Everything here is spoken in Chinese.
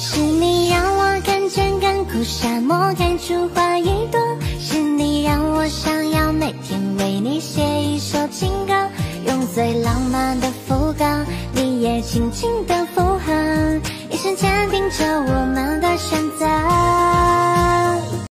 是你让我看见干枯沙漠开出花一朵是你让我想要每天为你写一首情歌用最浪漫的副歌你也轻轻的附和眼神坚定着我们的选择